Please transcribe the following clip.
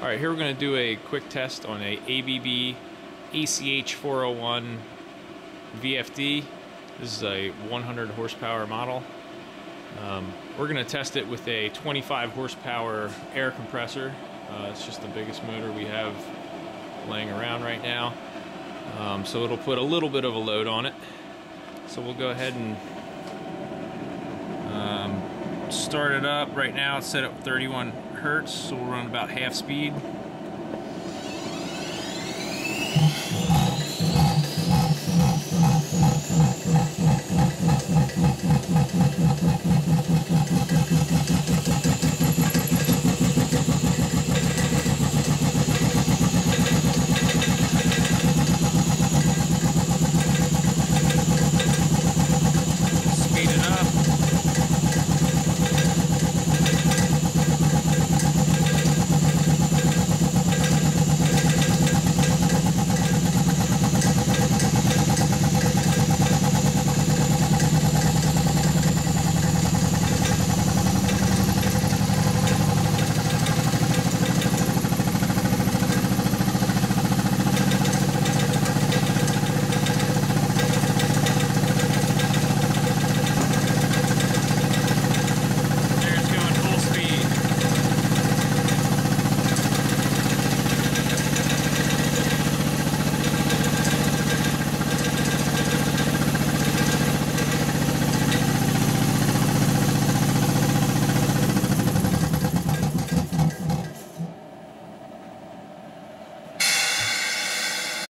All right, here we're going to do a quick test on a ABB ACH 401 VFD. This is a 100 horsepower model. Um, we're going to test it with a 25 horsepower air compressor. Uh, it's just the biggest motor we have laying around right now. Um, so it'll put a little bit of a load on it. So we'll go ahead and um, start it up. Right now it's set at 31 hertz, so we'll run about half speed.